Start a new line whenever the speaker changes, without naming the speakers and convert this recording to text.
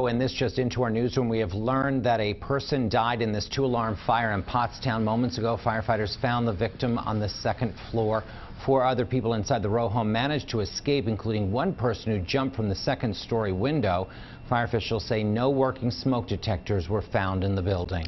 And this just into our newsroom, we have learned that a person died in this two-alarm fire in Pottstown moments ago. Firefighters found the victim on the second floor. Four other people inside the row home managed to escape, including one person who jumped from the second story window. Fire officials say no working smoke detectors were found in the building.